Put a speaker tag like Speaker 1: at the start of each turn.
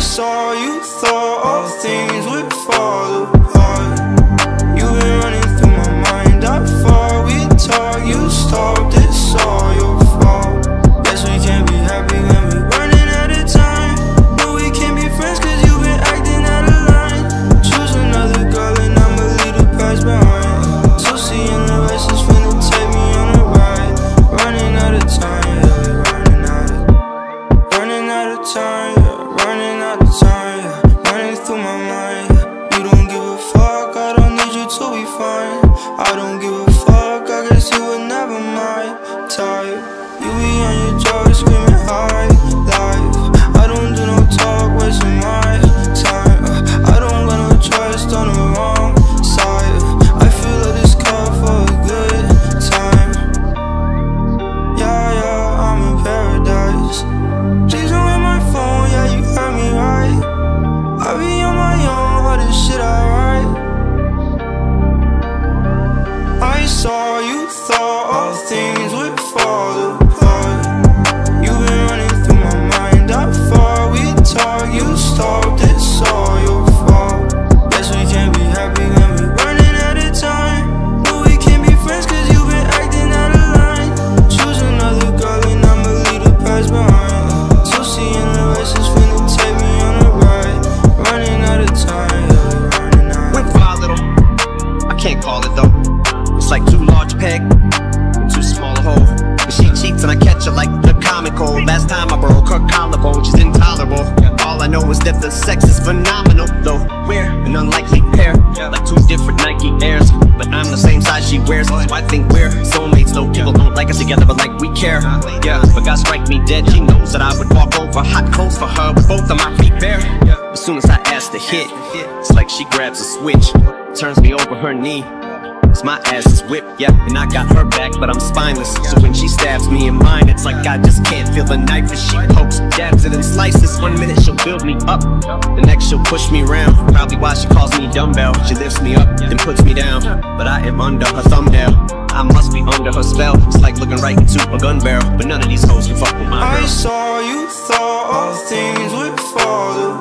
Speaker 1: this to fine. I don't give a fuck, I guess you would never mind. Tired, you be on your drugs, screaming high life. I don't do no talk, wasting my time. I don't got no trust on saw
Speaker 2: comical. Last time I broke her collarbone, she's intolerable. All I know is that the sex is phenomenal, though we're an unlikely pair, like two different Nike Airs. But I'm the same size she wears, so I think we're soulmates. Though people don't like us together, but like we care. Yeah, but God strike me dead. She knows that I would walk over hot coals for her with both of my feet bare. As soon as I ask to hit, it's like she grabs a switch, turns me over her knee. My ass is whipped, yeah, and I got her back, but I'm spineless. So when she stabs me in mine, it's like I just can't feel the knife as she pokes, dabs it and slices. One minute she'll build me up, the next she'll push me around. Probably why she calls me dumbbell. She lifts me up, then puts me down, but I am under her thumbnail. I must be under her spell. It's like looking right into a gun barrel, but none of these hoes can fuck with my girl.
Speaker 1: I saw you thought all things would fall